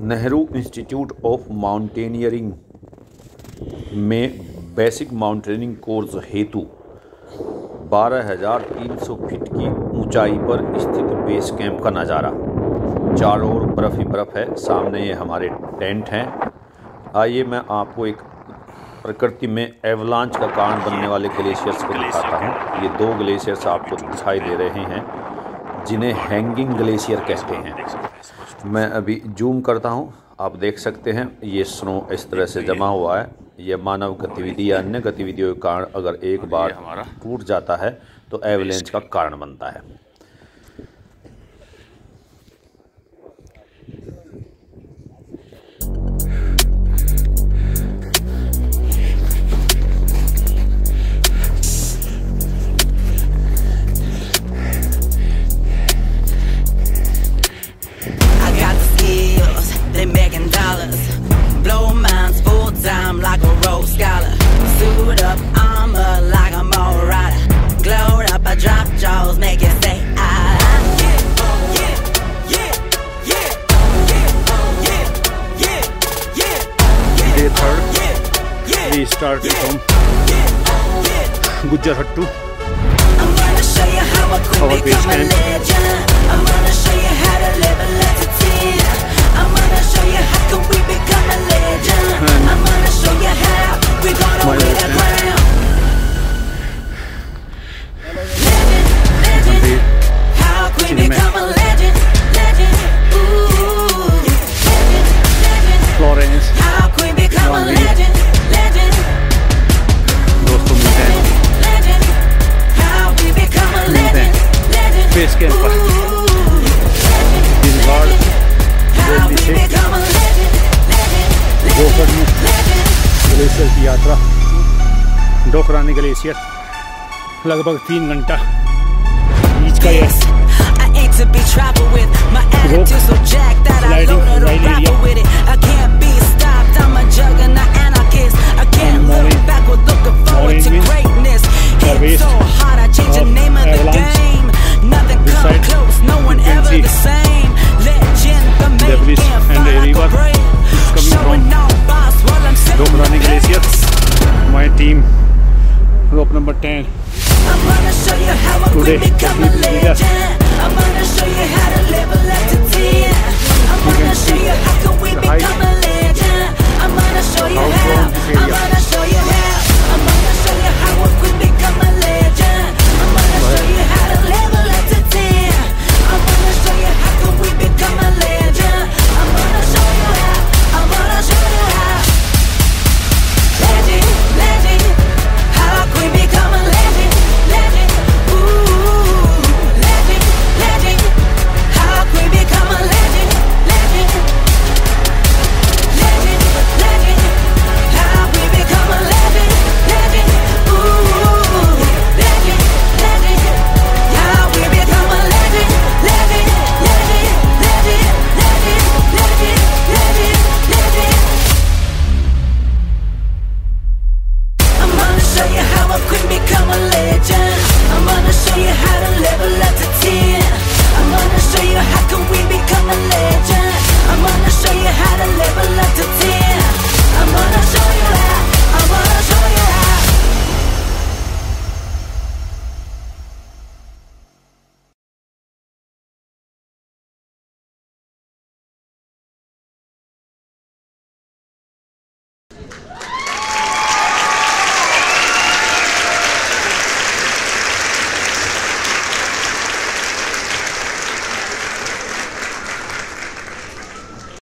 Nehru institute of mountaineering में basic mountaineering course हेतु 12,300 feet की ऊंचाई पर स्थित बेस कैंप का नज़ारा। चारों ओर बर्फ़ ही बर्फ़ है। सामने ये हमारे टेंट हैं। आइए मैं आपको एक प्रकृति में एवलांच का कारण बनने वाले ग्लेशियर्स को दिखाता हूँ। ये दो ग्लेशियर्स आपको दिखाई दे रहे हैं। जिन्हें हैंगिंग ग्लेशियर कहते हैं। मैं अभी जूम करता हूँ आप देख सकते हैं ये स्नो इस तरह से जमा हुआ है। यह मानव गतिविधि या अन्य गतिविधियों के कारण अगर एक बार टूट जाता है तो एवलेंस का कारण बनता है। We started from Gujarhattu our base camp campa. Dilbar, जल्दी ग्लेशियर लगभग तीन घंटा बीच का to be with my attitude so jacked that I don't know to with it. I can't be stopped, I'm a juggernaut I can't look looking forward to greatness. so They, they, they, up, quick become a legend. I'm gonna show you how to level up to 10 I'm gonna show you how can we be